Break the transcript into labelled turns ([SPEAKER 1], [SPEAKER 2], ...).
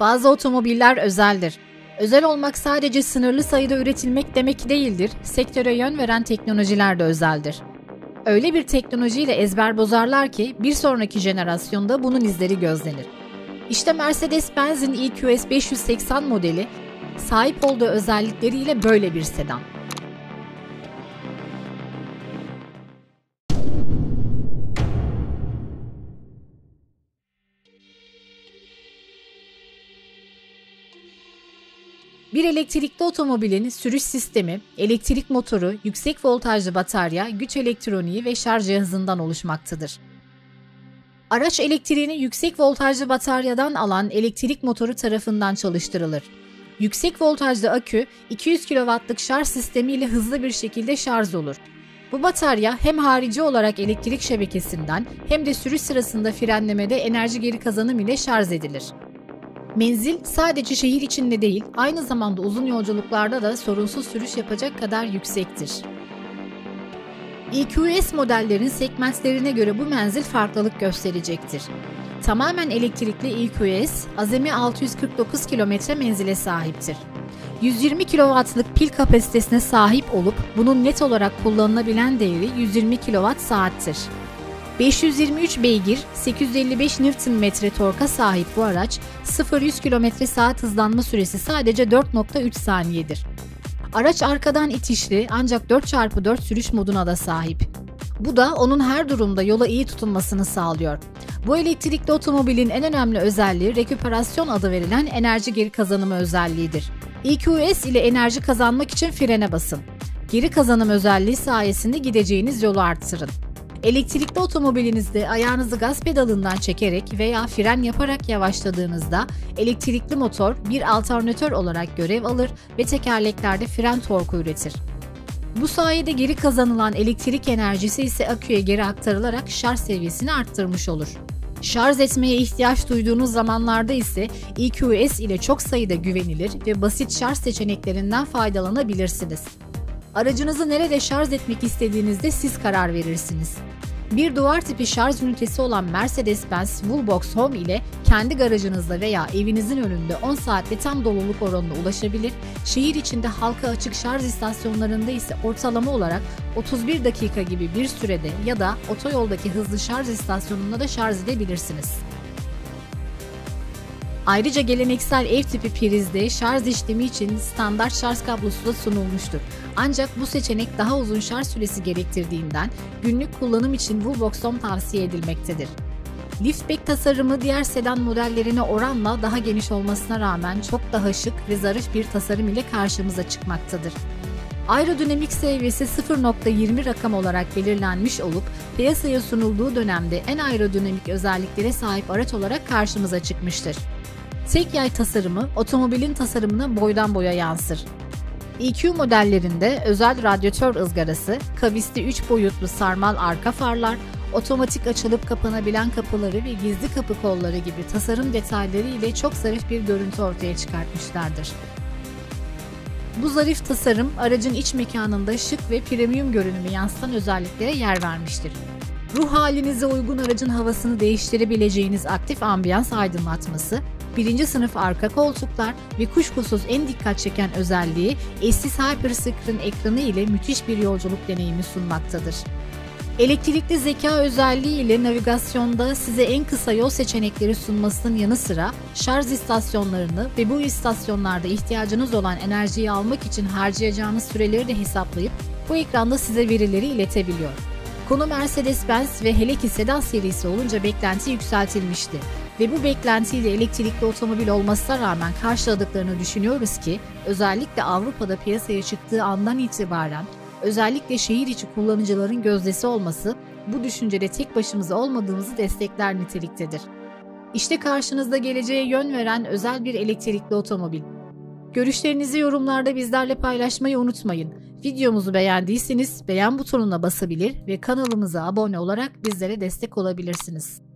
[SPEAKER 1] Bazı otomobiller özeldir. Özel olmak sadece sınırlı sayıda üretilmek demek değildir, sektöre yön veren teknolojiler de özeldir. Öyle bir teknolojiyle ezber bozarlar ki bir sonraki jenerasyonda bunun izleri gözlenir. İşte Mercedes-Benz'in EQS 580 modeli sahip olduğu özellikleriyle böyle bir sedan. Bir elektrikli otomobilin sürüş sistemi, elektrik motoru, yüksek voltajlı batarya, güç elektroniği ve şarj cihazından oluşmaktadır. Araç elektriğini yüksek voltajlı bataryadan alan elektrik motoru tarafından çalıştırılır. Yüksek voltajlı akü 200 kW'lık şarj sistemi ile hızlı bir şekilde şarj olur. Bu batarya hem harici olarak elektrik şebekesinden hem de sürüş sırasında frenlemede enerji geri kazanım ile şarj edilir. Menzil sadece şehir içinde değil, aynı zamanda uzun yolculuklarda da sorunsuz sürüş yapacak kadar yüksektir. EQS modellerin segmentlerine göre bu menzil farklılık gösterecektir. Tamamen elektrikli EQS, azami 649 km menzile sahiptir. 120 kW'lık pil kapasitesine sahip olup bunun net olarak kullanılabilen değeri 120 kWh saattir. 523 beygir, 855 Nm torka sahip bu araç 0-100 km saat hızlanma süresi sadece 4.3 saniyedir. Araç arkadan itişli ancak 4x4 sürüş moduna da sahip. Bu da onun her durumda yola iyi tutunmasını sağlıyor. Bu elektrikli otomobilin en önemli özelliği reküperasyon adı verilen enerji geri kazanımı özelliğidir. EQS ile enerji kazanmak için frene basın. Geri kazanım özelliği sayesinde gideceğiniz yolu arttırın. Elektrikli otomobilinizde ayağınızı gaz pedalından çekerek veya fren yaparak yavaşladığınızda elektrikli motor bir alternatör olarak görev alır ve tekerleklerde fren torku üretir. Bu sayede geri kazanılan elektrik enerjisi ise aküye geri aktarılarak şarj seviyesini arttırmış olur. Şarj etmeye ihtiyaç duyduğunuz zamanlarda ise EQS ile çok sayıda güvenilir ve basit şarj seçeneklerinden faydalanabilirsiniz. Aracınızı nerede şarj etmek istediğinizde siz karar verirsiniz. Bir duvar tipi şarj ünitesi olan Mercedes-Benz Wallbox Home ile kendi garajınızda veya evinizin önünde 10 saatte tam doluluk oranına ulaşabilir, şehir içinde halka açık şarj istasyonlarında ise ortalama olarak 31 dakika gibi bir sürede ya da otoyoldaki hızlı şarj istasyonunda da şarj edebilirsiniz. Ayrıca geleneksel ev tipi prizde şarj işlemi için standart şarj kablosu da sunulmuştur. Ancak bu seçenek daha uzun şarj süresi gerektirdiğinden günlük kullanım için Wallbox tavsiye edilmektedir. Liftback tasarımı diğer sedan modellerine oranla daha geniş olmasına rağmen çok daha şık ve zarif bir tasarım ile karşımıza çıkmaktadır. Aerodinamik seviyesi 0.20 rakam olarak belirlenmiş olup piyasaya sunulduğu dönemde en aerodinamik özelliklere sahip araç olarak karşımıza çıkmıştır. Tek yay tasarımı otomobilin tasarımına boydan boya yansır. EQ modellerinde özel radyatör ızgarası, kavisli 3 boyutlu sarmal arka farlar, otomatik açılıp kapanabilen kapıları ve gizli kapı kolları gibi tasarım detayları ile çok zarif bir görüntü ortaya çıkartmışlardır. Bu zarif tasarım aracın iç mekanında şık ve premium görünümü yansıtan özelliklere yer vermiştir. Ruh halinize uygun aracın havasını değiştirebileceğiniz aktif ambiyans aydınlatması, birinci sınıf arka koltuklar ve kuşkusuz en dikkat çeken özelliği eşsiz Hyperscreen ekranı ile müthiş bir yolculuk deneyimi sunmaktadır. Elektrikli zeka özelliği ile navigasyonda size en kısa yol seçenekleri sunmasının yanı sıra şarj istasyonlarını ve bu istasyonlarda ihtiyacınız olan enerjiyi almak için harcayacağınız süreleri de hesaplayıp bu ekranda size verileri iletebiliyor. Konu Mercedes-Benz ve hele ki sedan serisi olunca beklenti yükseltilmişti ve bu beklentiyle elektrikli otomobil olmasına rağmen karşıladıklarını düşünüyoruz ki özellikle Avrupa'da piyasaya çıktığı andan itibaren özellikle şehir içi kullanıcıların gözdesi olması bu düşüncede tek başımıza olmadığımızı destekler niteliktedir. İşte karşınızda geleceğe yön veren özel bir elektrikli otomobil. Görüşlerinizi yorumlarda bizlerle paylaşmayı unutmayın. Videomuzu beğendiyseniz beğen butonuna basabilir ve kanalımıza abone olarak bizlere destek olabilirsiniz.